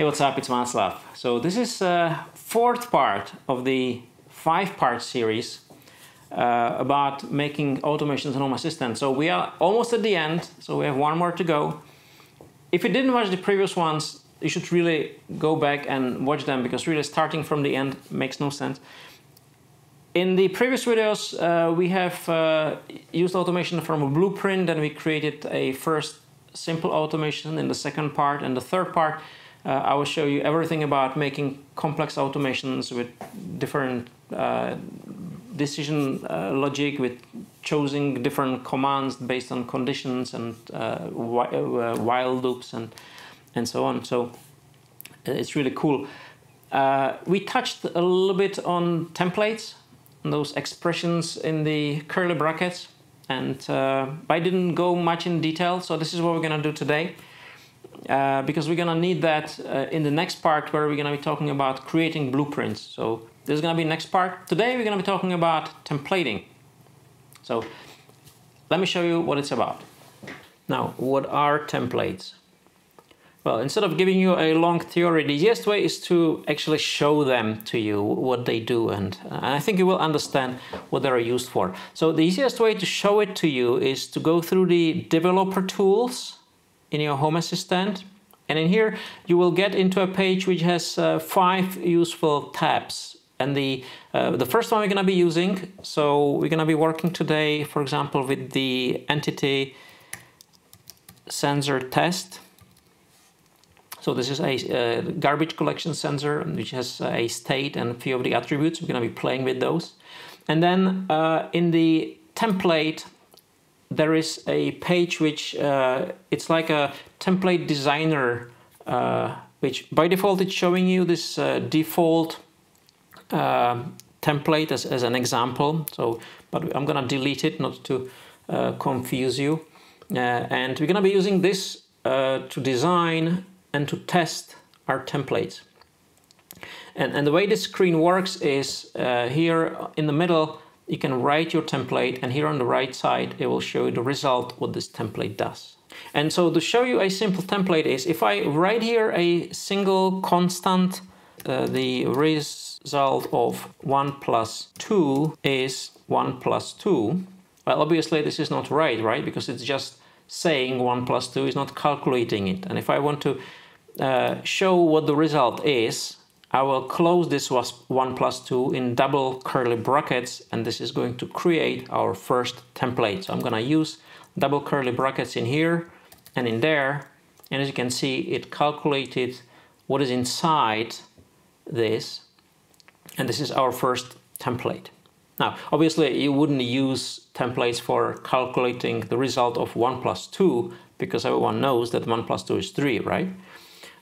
Hey, what's up? It's Václav. So this is a fourth part of the five-part series uh, about making automations and Home Assistant. So we are almost at the end, so we have one more to go. If you didn't watch the previous ones, you should really go back and watch them because really starting from the end makes no sense. In the previous videos, uh, we have uh, used automation from a blueprint and we created a first simple automation in the second part and the third part uh, I will show you everything about making complex automations with different uh, decision uh, logic with choosing different commands based on conditions and uh, while loops and and so on. So it's really cool. We touched a little bit on templates those expressions in the curly brackets. And uh, I didn't go much in detail so this is what we're gonna do today uh, because we're gonna need that uh, in the next part where we're gonna be talking about creating blueprints. So this is gonna be next part. Today we're gonna be talking about templating. So let me show you what it's about. Now what are templates? Well, instead of giving you a long theory, the easiest way is to actually show them to you what they do, and, and I think you will understand what they are used for. So the easiest way to show it to you is to go through the developer tools in your Home Assistant, and in here you will get into a page which has uh, five useful tabs. And the, uh, the first one we're going to be using, so we're going to be working today, for example, with the entity sensor test. So this is a uh, garbage collection sensor which has a state and a few of the attributes. We're going to be playing with those. And then uh, in the template, there is a page which uh, it's like a template designer, uh, which by default it's showing you this uh, default uh, template as, as an example. So, but I'm going to delete it not to confuse you. and we're going to be using this to design and to test our templates. And, and the way this screen works is uh, here in the middle, you can write your template and here on the right side, it will show you the result, what this template does. And so to show you a simple template is if I write here a single constant, uh, the result of 1 plus 2 is 1 plus 2. Well, obviously this is not right, right? Because it's just saying 1 plus 2 is not calculating it. And if I want to uh, show what the result is, I will close this was 1 plus 2 in double curly brackets and this is going to create our first template. So I'm going to use double curly brackets in here and in there and as you can see it calculated what is inside this and this is our first template. Now obviously you wouldn't use templates for calculating the result of 1 plus 2 because everyone knows that 1 plus 2 is 3, right?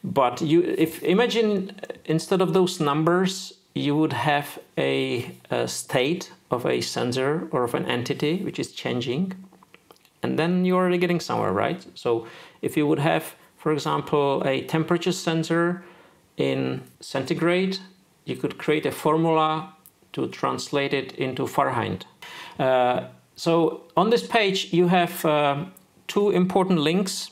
But you, if imagine instead of those numbers, you would have a, a state of a sensor or of an entity which is changing, and then you're already getting somewhere, right? So if you would have, for example, a temperature sensor in centigrade, you could create a formula to translate it into Fahrenheit. Uh, so on this page, you have uh, two important links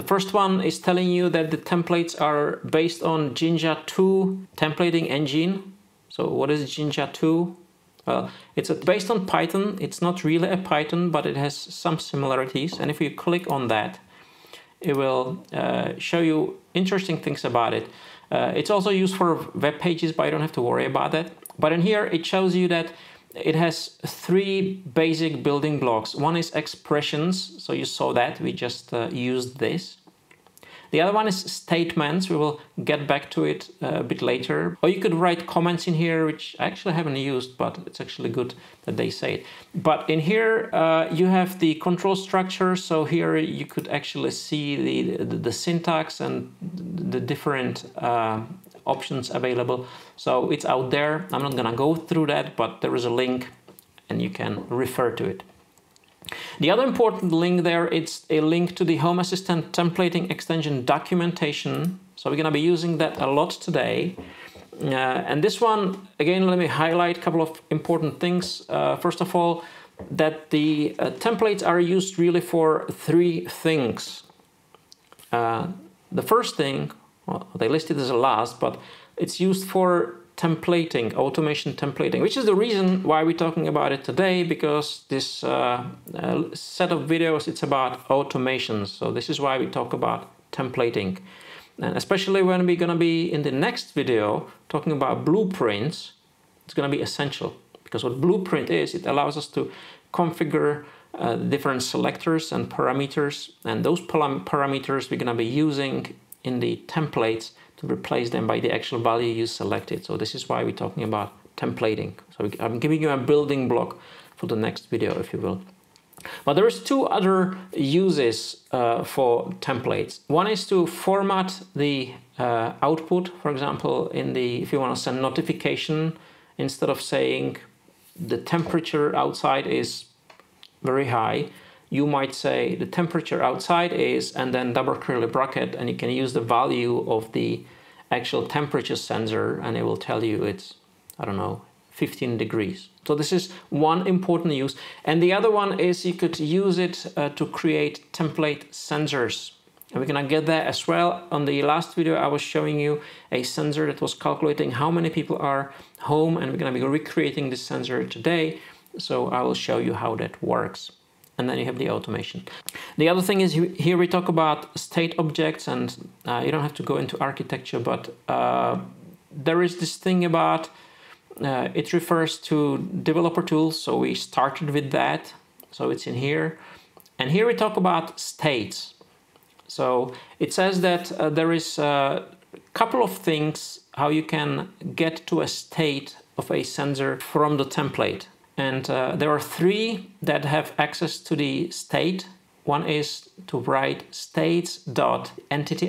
the first one is telling you that the templates are based on Jinja 2 templating engine. So what is Jinja 2? Well, it's based on Python. It's not really a Python, but it has some similarities. And if you click on that, it will uh, show you interesting things about it. Uh, it's also used for web pages, but I don't have to worry about that. But in here, it shows you that it has three basic building blocks. One is expressions, so you saw that, we just uh, used this. The other one is statements, we will get back to it uh, a bit later. Or you could write comments in here, which I actually haven't used, but it's actually good that they say it. But in here, uh, you have the control structure, so here you could actually see the, the, the syntax and the different uh, options available. So it's out there. I'm not gonna go through that, but there is a link and you can refer to it. The other important link there, it's a link to the Home Assistant templating extension documentation. So we're gonna be using that a lot today. Uh, and this one, again, let me highlight a couple of important things. Uh, first of all, that the uh, templates are used really for three things. Uh, the first thing well, they list it as a last, but it's used for templating, automation templating, which is the reason why we're talking about it today, because this uh, uh, set of videos, it's about automations. So this is why we talk about templating. And especially when we're going to be in the next video talking about blueprints, it's going to be essential because what blueprint is, it allows us to configure uh, different selectors and parameters and those parameters we're going to be using in the templates to replace them by the actual value you selected. So this is why we're talking about templating. So I'm giving you a building block for the next video, if you will. But there's two other uses uh, for templates. One is to format the uh, output, for example, in the if you want to send notification, instead of saying the temperature outside is very high, you might say the temperature outside is, and then double curly bracket, and you can use the value of the actual temperature sensor, and it will tell you it's, I don't know, 15 degrees. So this is one important use. And the other one is you could use it uh, to create template sensors. And we're gonna get there as well. On the last video, I was showing you a sensor that was calculating how many people are home and we're gonna be recreating this sensor today. So I will show you how that works. And then you have the automation. The other thing is here we talk about state objects and uh, you don't have to go into architecture, but uh, there is this thing about uh, it refers to developer tools. So we started with that. So it's in here. And here we talk about states. So it says that uh, there is a couple of things how you can get to a state of a sensor from the template. And uh, there are three that have access to the state. One is to write states.entity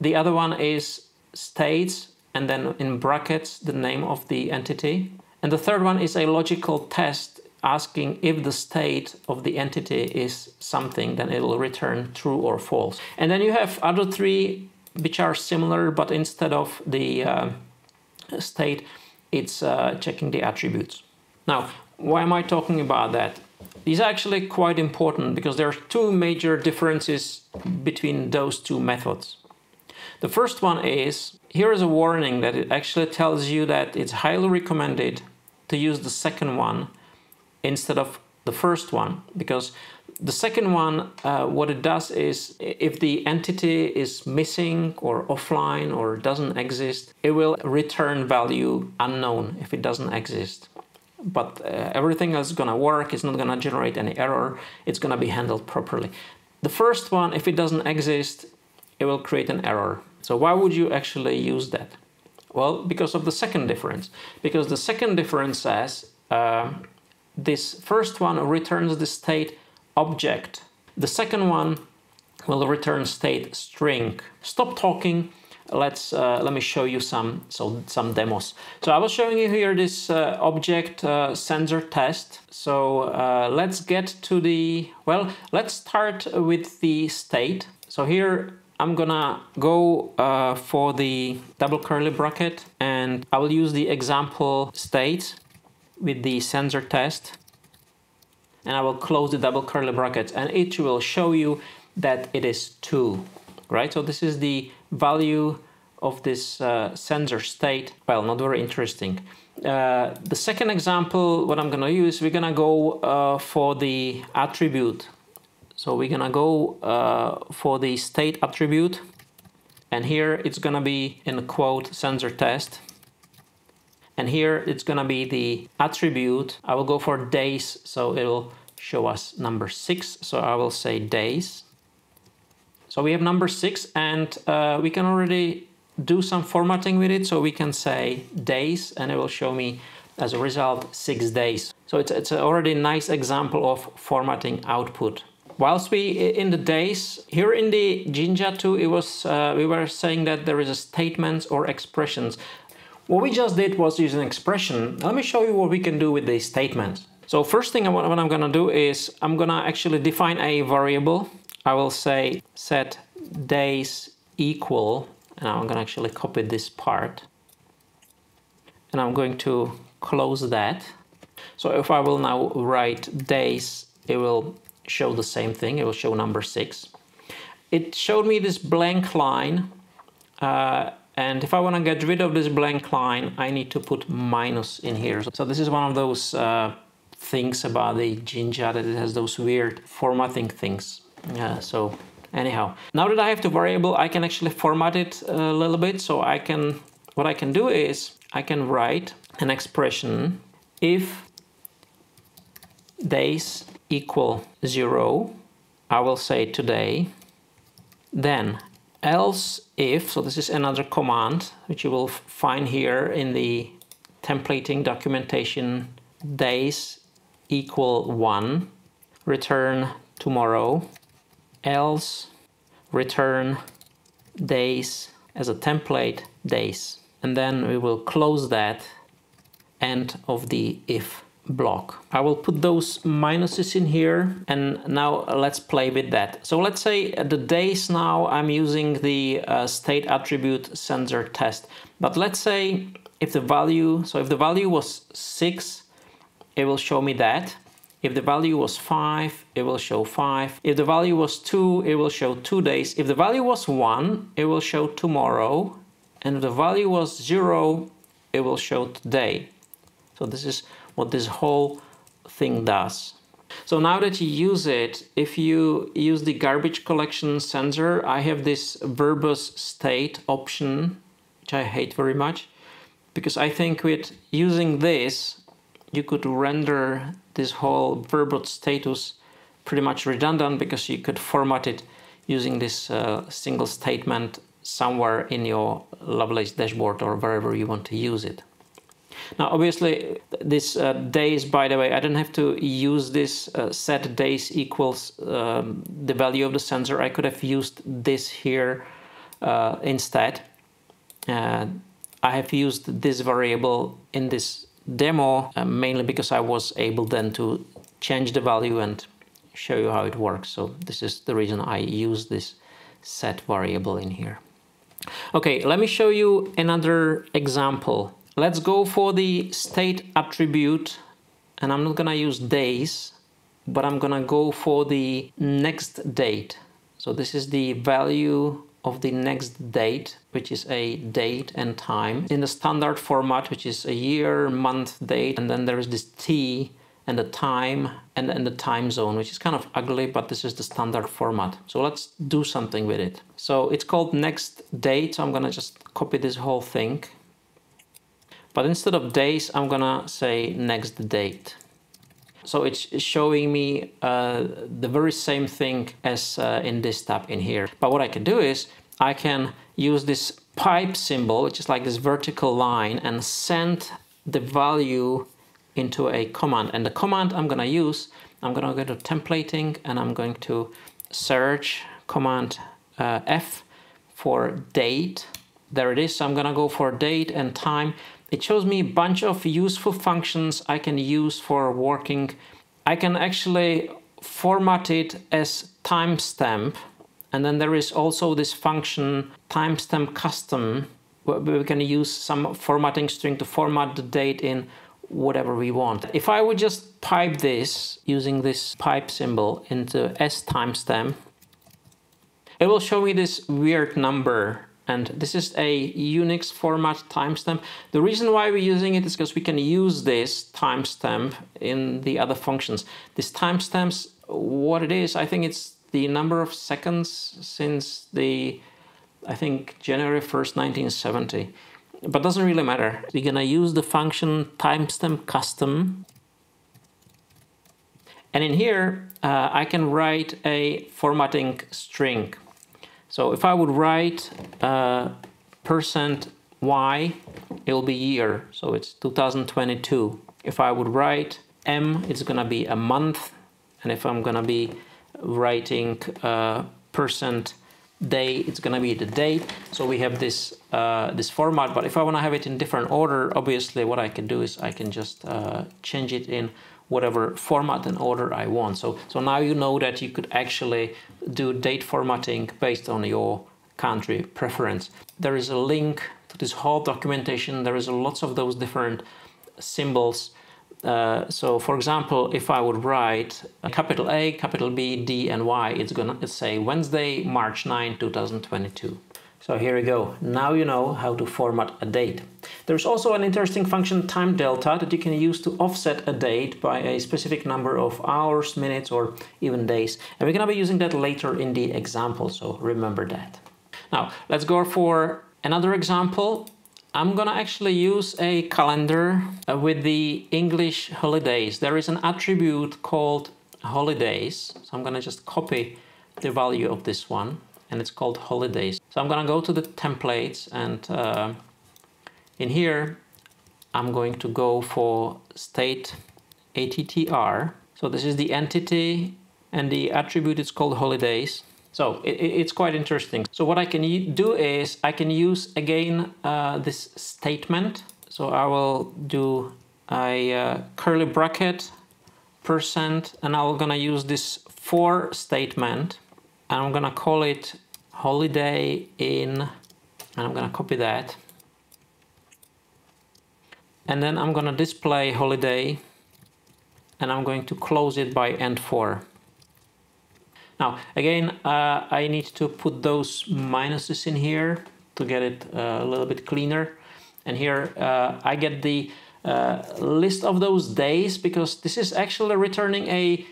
The other one is states and then in brackets the name of the entity. And the third one is a logical test asking if the state of the entity is something, then it'll return true or false. And then you have other three which are similar, but instead of the uh, state, it's uh, checking the attributes. Now, why am I talking about that? These are actually quite important because there are two major differences between those two methods. The first one is, here is a warning that it actually tells you that it's highly recommended to use the second one instead of the first one because the second one uh, what it does is if the entity is missing or offline or doesn't exist it will return value unknown if it doesn't exist but uh, everything is going to work it's not going to generate any error it's going to be handled properly the first one if it doesn't exist it will create an error. So why would you actually use that? Well, because of the second difference. Because the second difference says uh, this first one returns the state object. The second one will return state string. Stop talking. Let's uh, let me show you some so some demos. So I was showing you here this uh, object uh, sensor test. So uh, let's get to the well. Let's start with the state. So here I'm gonna go uh, for the double curly bracket and I will use the example state with the sensor test and I will close the double curly bracket and it will show you that it is 2 right? So this is the value of this uh, sensor state. Well not very interesting. Uh, the second example what I'm gonna use we're gonna go uh, for the attribute. So we're gonna go uh, for the state attribute and here it's gonna be in quote sensor test. And here it's gonna be the attribute. I will go for days so it'll show us number six. So I will say days so we have number six and uh, we can already do some formatting with it. So we can say days and it will show me as a result six days. So it's, it's already a nice example of formatting output. Whilst we in the days here in the Jinja 2 it was uh, we were saying that there is a statements or expressions. What we just did was use an expression. Let me show you what we can do with these statements. So first thing what I'm gonna do is I'm gonna actually define a variable I will say set days equal and I'm gonna actually copy this part and I'm going to close that so if I will now write days it will show the same thing. It will show number six. It showed me this blank line Uh, and if I want to get rid of this blank line, I need to put minus in here. So this is one of those uh, things about the Jinja that it has those weird formatting things. Uh, so anyhow, now that I have the variable, I can actually format it a little bit. So I can, what I can do is I can write an expression if days equal zero, I will say today, then else if, so this is another command which you will find here in the templating documentation days equal 1 return tomorrow else return days as a template days and then we will close that end of the if block. I will put those minuses in here and now let's play with that. So let's say the days now I'm using the uh, state attribute sensor test. But let's say if the value, so if the value was 6, it will show me that. If the value was 5, it will show 5. If the value was 2, it will show 2 days. If the value was 1, it will show tomorrow. And if the value was 0, it will show today. So this is what this whole thing does. So now that you use it, if you use the garbage collection sensor, I have this verbose state option, which I hate very much, because I think with using this, you could render this whole verbose status pretty much redundant because you could format it using this uh, single statement somewhere in your Lovelace dashboard or wherever you want to use it. Now, obviously, this uh, days, by the way, I don't have to use this uh, set days equals um, the value of the sensor. I could have used this here uh, instead. Uh, I have used this variable in this demo uh, mainly because I was able then to change the value and show you how it works. So this is the reason I use this set variable in here. Okay, let me show you another example Let's go for the state attribute and I'm not gonna use days, but I'm gonna go for the next date. So this is the value of the next date, which is a date and time in the standard format, which is a year, month, date, and then there is this T and the time and, and the time zone, which is kind of ugly, but this is the standard format. So let's do something with it. So it's called next date. So I'm gonna just copy this whole thing but instead of days, I'm gonna say next date. So it's showing me uh, the very same thing as uh, in this tab in here. But what I can do is I can use this pipe symbol, which is like this vertical line, and send the value into a command. And the command I'm gonna use, I'm gonna go to templating and I'm going to search command uh, F for date. There it is. So I'm gonna go for date and time it shows me a bunch of useful functions I can use for working. I can actually format it as timestamp and then there is also this function timestamp custom where we can use some formatting string to format the date in whatever we want. If I would just pipe this using this pipe symbol into as timestamp, it will show me this weird number and this is a Unix format timestamp. The reason why we're using it is because we can use this timestamp in the other functions. This timestamps, what it is, I think it's the number of seconds since the, I think, January 1st, 1970. But doesn't really matter. We're gonna use the function timestamp custom. And in here, uh, I can write a formatting string. So if I would write uh, percent y, it'll be year. So it's 2022. If I would write m, it's gonna be a month. And if I'm gonna be writing uh, percent day, it's gonna be the date. So we have this uh, this format. But if I wanna have it in different order, obviously what I can do is I can just uh, change it in whatever format and order I want. So, so now you know that you could actually do date formatting based on your country preference. There is a link to this whole documentation. There is lots of those different symbols. Uh, so for example, if I would write capital A, capital B, D, and Y, it's gonna say Wednesday, March 9, 2022. So here we go. Now you know how to format a date. There's also an interesting function time delta that you can use to offset a date by a specific number of hours, minutes, or even days. And we're gonna be using that later in the example, so remember that. Now, let's go for another example. I'm gonna actually use a calendar uh, with the English holidays. There is an attribute called holidays. So I'm gonna just copy the value of this one and it's called holidays. So I'm gonna go to the templates and uh, in here I'm going to go for state attr. So this is the entity and the attribute is called holidays. So it, it's quite interesting. So what I can do is I can use again uh, this statement. So I will do a uh, curly bracket percent and I'm gonna use this for statement and I'm gonna call it holiday in and I'm gonna copy that. And then I'm gonna display holiday and I'm going to close it by end for now again uh, I need to put those minuses in here to get it uh, a little bit cleaner. And here uh, I get the uh, list of those days because this is actually returning a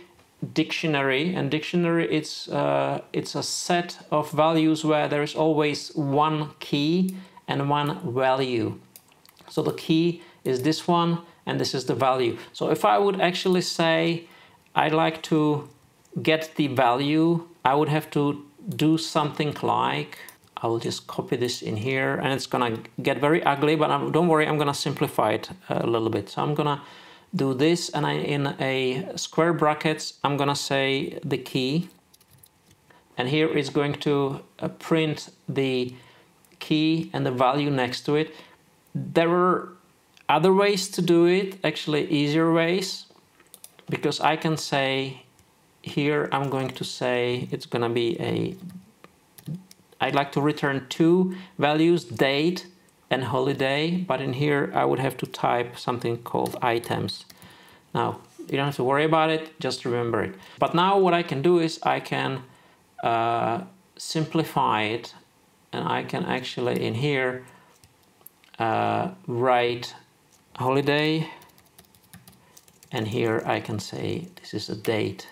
dictionary and dictionary it's uh, it's a set of values where there is always one key and one value. So the key is this one and this is the value. So if I would actually say I'd like to get the value I would have to do something like I will just copy this in here and it's gonna get very ugly but I'm, don't worry I'm gonna simplify it a little bit. So I'm gonna do this and I, in a square brackets I'm gonna say the key and here it's going to uh, print the key and the value next to it. There are other ways to do it, actually easier ways, because I can say here I'm going to say it's gonna be a I'd like to return two values, date and holiday, but in here I would have to type something called items. Now, you don't have to worry about it, just remember it. But now what I can do is I can uh, simplify it and I can actually in here uh, write holiday and here I can say this is a date.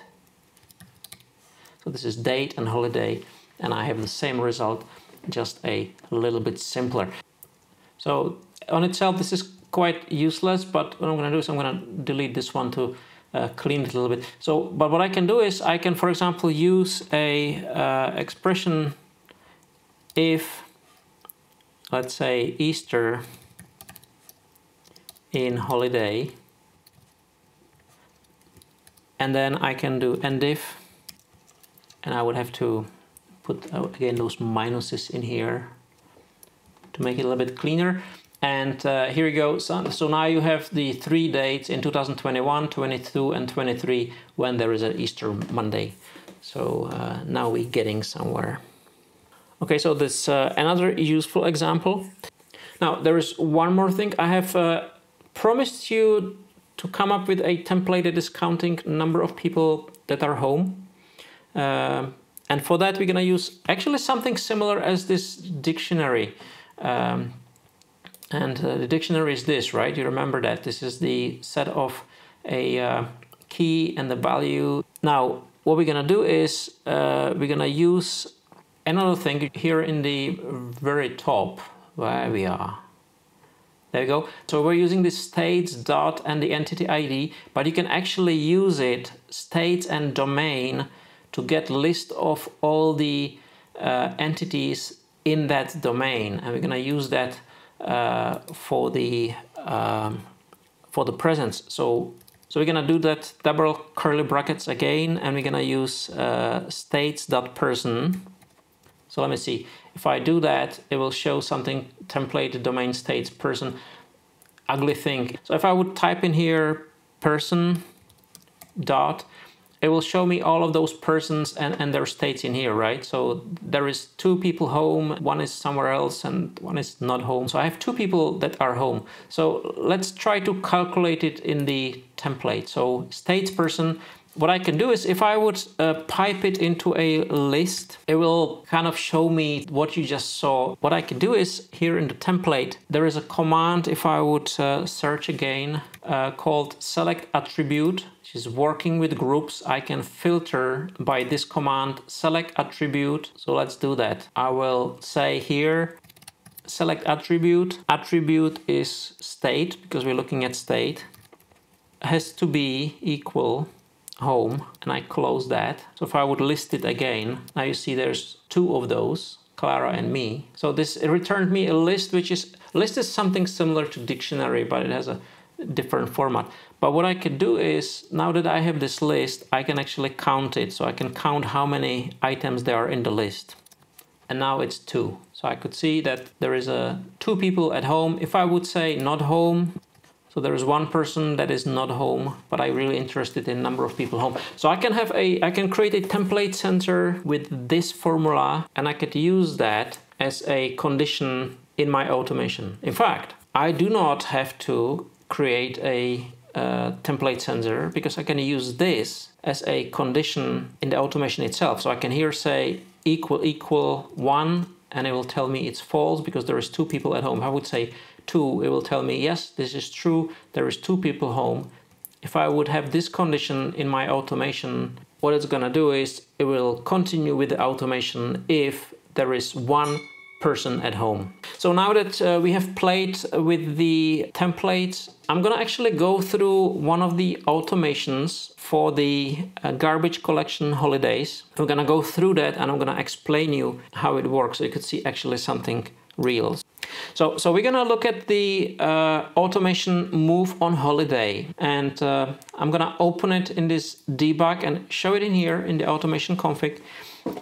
So this is date and holiday and I have the same result just a little bit simpler. So on itself, this is quite useless, but what I'm going to do is I'm going to delete this one to uh, clean it a little bit. So, but what I can do is I can, for example, use a uh, expression if, let's say, Easter in holiday, and then I can do end if, and I would have to put uh, again those minuses in here to make it a little bit cleaner. And uh, here we go. So, so, now you have the three dates in 2021, 22, and 23 when there is an Easter Monday. So uh, now we're getting somewhere. Okay, so this uh, another useful example. Now there is one more thing. I have uh, promised you to come up with a template that is counting number of people that are home. Uh, and for that, we're going to use actually something similar as this dictionary. Um, and uh, the dictionary is this, right? You remember that. This is the set of a uh, key and the value. Now, what we're going to do is uh, we're going to use another thing here in the very top where we are. There we go. So we're using the states dot and the entity ID, but you can actually use it states and domain to get list of all the uh, entities in that domain and we're going to use that uh, for the um, for the presence so so we're to do that double curly brackets again and we're to use uh, states.person so let me see. If I do that it will show something template domain states person. Ugly thing. So if I would type in here person dot it will show me all of those persons and, and their states in here, right? So there is two people home, one is somewhere else and one is not home. So I have two people that are home. So let's try to calculate it in the template. So states person what I can do is if I would uh, pipe it into a list, it will kind of show me what you just saw. What I can do is here in the template, there is a command if I would uh, search again uh, called select attribute, which is working with groups. I can filter by this command select attribute. So let's do that. I will say here select attribute. Attribute is state because we're looking at state has to be equal home and I close that. So if I would list it again, now you see there's two of those, Clara and me. So this it returned me a list which is, list is something similar to dictionary, but it has a different format. But what I could do is, now that I have this list, I can actually count it. So I can count how many items there are in the list. And now it's two. So I could see that there is a two people at home. If I would say not home, so there is one person that is not home, but I really interested in number of people home. So I can have a, I can create a template sensor with this formula and I could use that as a condition in my automation. In fact, I do not have to create a uh, template sensor because I can use this as a condition in the automation itself. So I can here say equal equal one and it will tell me it's false because there is two people at home. I would say 2, it will tell me, yes, this is true, there is two people home. If I would have this condition in my automation, what it's gonna do is it will continue with the automation if there is one person at home. So now that uh, we have played with the templates, I'm gonna actually go through one of the automations for the uh, garbage collection holidays. We're gonna go through that and I'm gonna explain you how it works so you could see actually something real. So, so we're gonna look at the uh, automation move on holiday and uh, I'm gonna open it in this debug and show it in here in the automation config.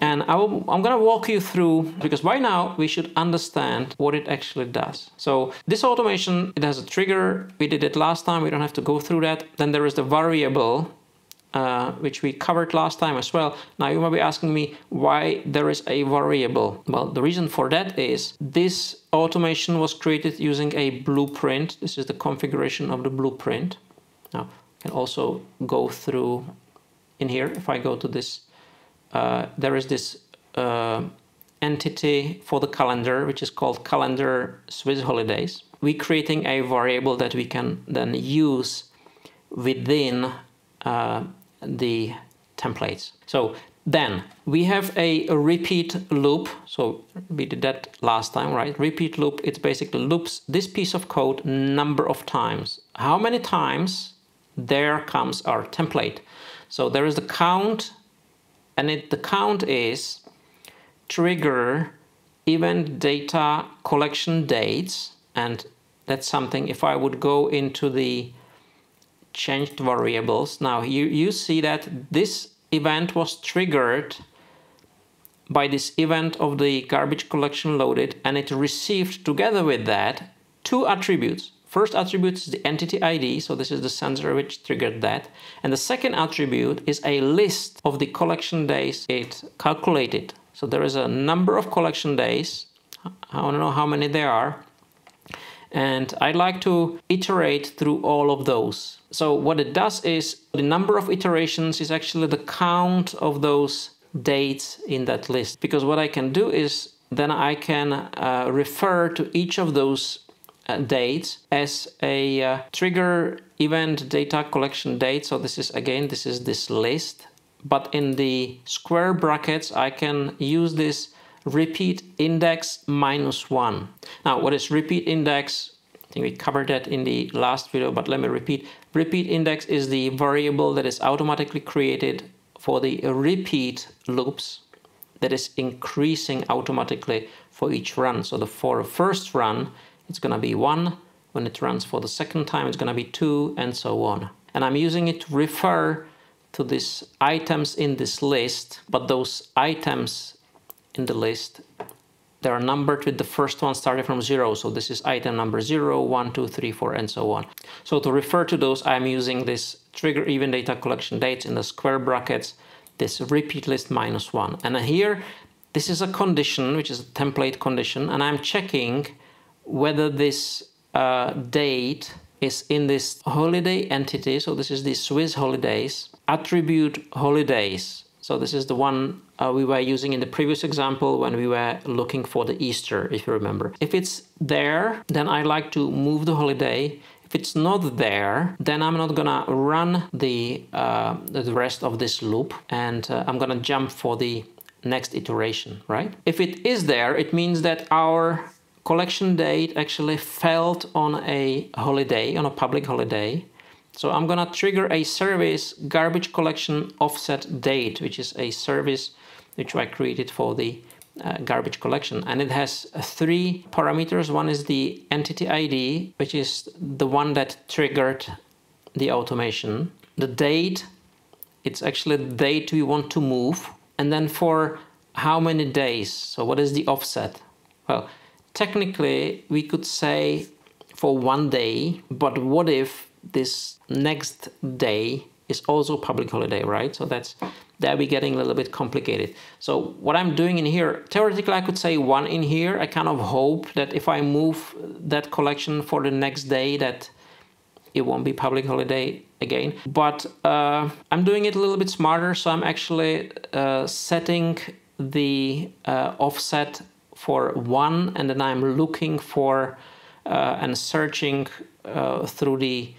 And I will, I'm gonna walk you through, because by now we should understand what it actually does. So this automation, it has a trigger, we did it last time, we don't have to go through that. Then there is the variable uh, which we covered last time as well. Now you might be asking me why there is a variable. Well, the reason for that is this automation was created using a blueprint. This is the configuration of the blueprint. Now, I can also go through in here. If I go to this, uh, there is this uh, entity for the calendar, which is called calendar Swiss holidays. We're creating a variable that we can then use within uh, the templates. So then we have a, repeat loop. So we did that last time, right? Repeat loop, it basically loops this piece of code number of times. How many times there comes our template. So there is the count and it, the count is trigger event data collection dates and that's something if I would go into the changed variables. Now you, you see that this event was triggered by this event of the garbage collection loaded and it received together with that two attributes. First attribute is the entity ID, so this is the sensor which triggered that. And the second attribute is a list of the collection days it calculated. So there is a number of collection days, I don't know how many there are, and I'd like to iterate through all of those. So what it does is the number of iterations is actually the count of those dates in that list. Because what I can do is then I can uh, refer to each of those uh, dates as a uh, trigger event data collection date. So this is again, this is this list. But in the square brackets, I can use this repeat index minus one. Now, what is repeat index? I think we covered that in the last video, but let me repeat. Repeat index is the variable that is automatically created for the repeat loops that is increasing automatically for each run. So the for the first run, it's going to be one. When it runs for the second time, it's going to be two, and so on. And I'm using it to refer to these items in this list, but those items in the list. They are numbered with the first one starting from zero. So this is item number zero, one, two, three, four, and so on. So to refer to those, I'm using this trigger even data collection dates in the square brackets, this repeat list minus one. And here, this is a condition, which is a template condition, and I'm checking whether this uh, date is in this holiday entity. So this is the Swiss holidays, attribute holidays. So this is the one uh, we were using in the previous example when we were looking for the Easter, if you remember. If it's there, then I like to move the holiday. If it's not there, then I'm not gonna run the, uh, the rest of this loop and uh, I'm gonna jump for the next iteration, right? If it is there, it means that our collection date actually fell on a holiday, on a public holiday. So I'm gonna trigger a service garbage collection offset date, which is a service which I created for the uh, garbage collection. And it has three parameters. One is the entity ID, which is the one that triggered the automation. The date, it's actually the date we want to move. And then for how many days? So what is the offset? Well, technically we could say for one day, but what if this next day is also public holiday, right? So that's that be getting a little bit complicated. So what I'm doing in here, theoretically I could say one in here. I kind of hope that if I move that collection for the next day that it won't be public holiday again. But uh, I'm doing it a little bit smarter. So I'm actually uh, setting the uh, offset for one and then I'm looking for uh, and searching uh, through the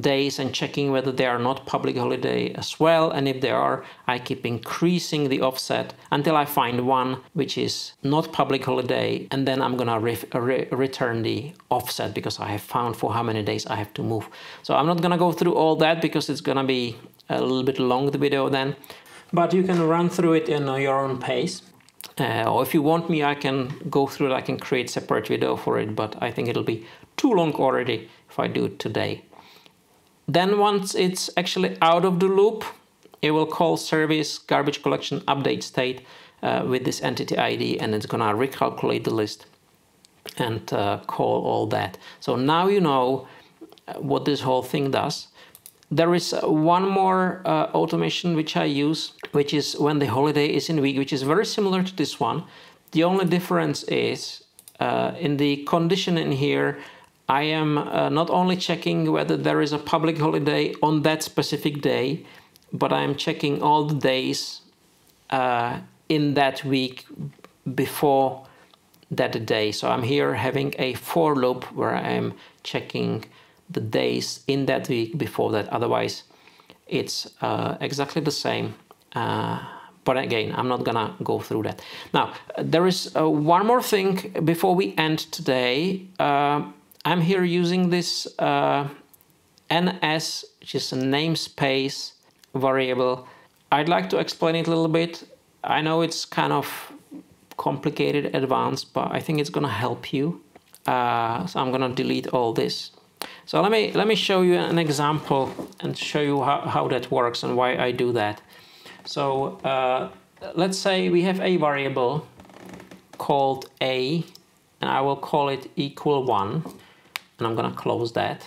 days and checking whether they are not public holiday as well and if they are I keep increasing the offset until I find one which is not public holiday and then I'm gonna re re return the offset because I have found for how many days I have to move. So I'm not gonna go through all that because it's gonna be a little bit long the video then but you can run through it in your own pace. Uh, or if you want me I can go through it. I can create separate video for it but I think it'll be too long already if I do it today then once it's actually out of the loop, it will call service garbage collection update state uh, with this entity ID and it's gonna recalculate the list and uh, call all that. So now you know uh, what this whole thing does. There is one more uh, automation which I use, which is when the holiday is in week, which is very similar to this one. The only difference is uh, in the condition in here, I am uh, not only checking whether there is a public holiday on that specific day, but I'm checking all the days uh, in that week before that day. So I'm here having a for loop where I'm checking the days in that week before that. Otherwise, it's uh, exactly the same. Uh, but again, I'm not gonna go through that. Now, there is uh, one more thing before we end today. Uh, I'm here using this uh, ns, which is a namespace variable. I'd like to explain it a little bit. I know it's kind of complicated, advanced, but I think it's gonna help you. Uh, so I'm gonna delete all this. So let me let me show you an example and show you how, how that works and why I do that. So uh, let's say we have a variable called a, and I will call it equal one and I'm gonna close that.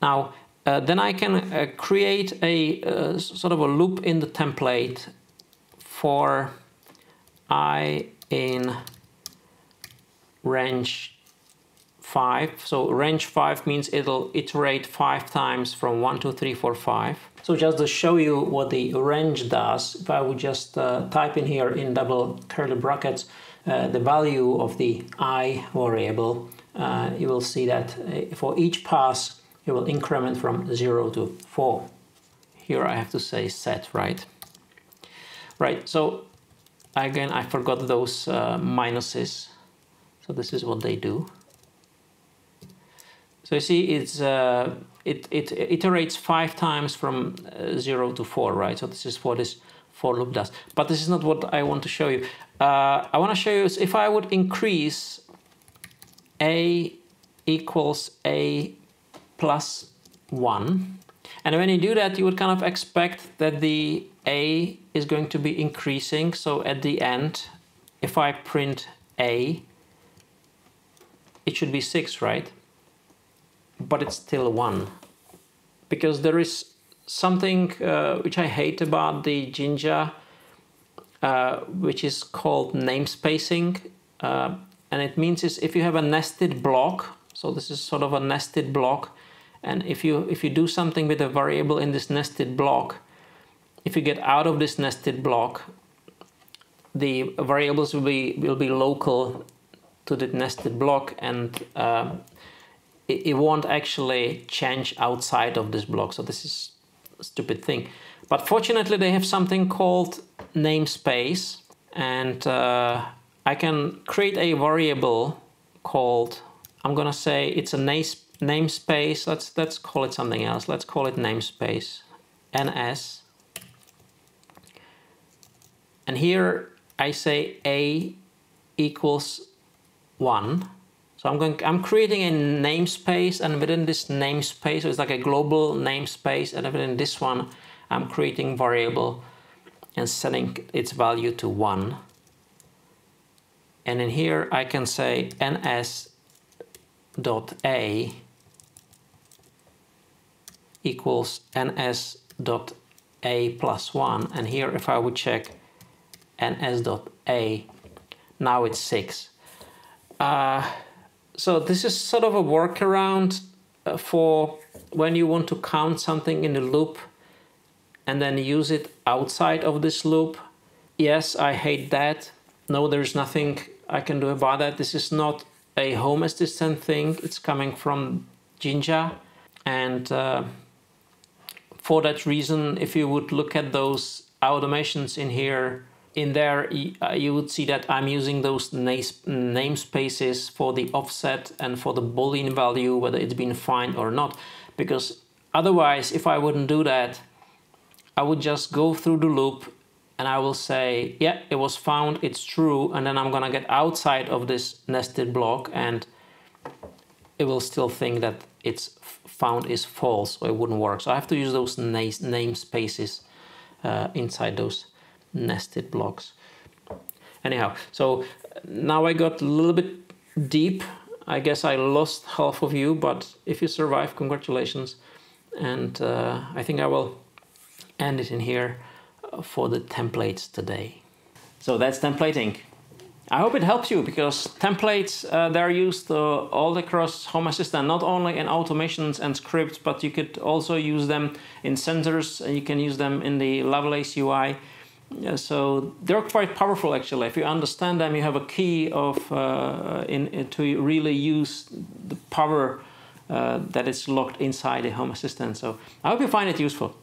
Now, uh, then I can uh, create a uh, sort of a loop in the template for i in range 5. So range 5 means it'll iterate 5 times from 1, 2, 3, 4, 5. So just to show you what the range does, if I would just uh, type in here in double curly brackets uh, the value of the i variable, uh, you will see that uh, for each pass it will increment from 0 to 4. Here I have to say set, right? Right, so again I forgot those uh, minuses. So this is what they do. So you see it's uh, it, it iterates five times from uh, 0 to 4, right? So this is what this for loop does. But this is not what I want to show you. I want to show you if I would increase a equals a plus 1. And when you do that, you would kind of expect that the a is going to be increasing. So at the end, if I print a, it should be 6, right? But it's still 1. Because there is something uh, which I hate about the Jinja, uh, which is called namespacing. Uh, and it means is if you have a nested block, so this is sort of a nested block, And if you if you do something with a variable in this nested block, if you get out of this nested block, the variables will be will be local to the nested block and uh, it, it, won't actually change outside of this block. So this is a stupid thing. But fortunately they have something called namespace and uh, I can create a variable called, I'm gonna say it's a namespace, let's, let's call it something else. Let's call it namespace, ns. And here I say a equals one. So I'm going, I'm creating a namespace and within this namespace, so it's like a global namespace and within this one, I'm creating variable and setting its value to one. And in here I can say ns dot a equals ns dot a plus one. And here if I would check ns dot a, now it's six. Uh, so this is sort of a workaround uh, for when you want to count something in the loop and then use it outside of this loop. Yes, I hate that. No, there's nothing I can do about that. This is not a home assistant thing. It's coming from Jinja. And uh, for that reason, if you would look at those automations in here, in there uh, you would see that I'm using those namespaces for the offset and for the boolean value whether it's been found or not because otherwise if I wouldn't do that I would just go through the loop and I will say yeah it was found it's true and then I'm gonna get outside of this nested block and it will still think that it's found is false or it wouldn't work so I have to use those namespaces uh, inside those nested blocks. Anyhow, so now I got a little bit deep. I guess I lost half of you, but if you survive, congratulations. And uh, I think I will end it in here for the templates today. So that's templating. I hope it helps you because templates, uh, they're used uh, all across Home Assistant, not only in automations and scripts, but you could also use them in sensors, and you can use them in the Lovelace UI. Yeah, so they're quite powerful actually. If you understand them, you have a key of uh, in, in, to really use the power uh, that is locked inside the Home Assistant. So I hope you find it useful.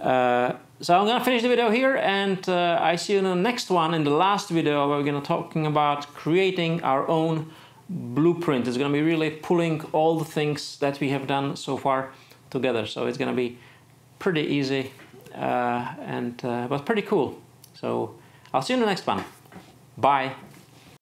Uh, so I'm gonna finish the video here and uh, I see you in the next one. In the last video, we're gonna talking about creating our own blueprint. It's gonna be really pulling all the things that we have done so far together. So it's gonna be pretty easy uh, and uh, was pretty cool. So I'll see you in the next one. Bye.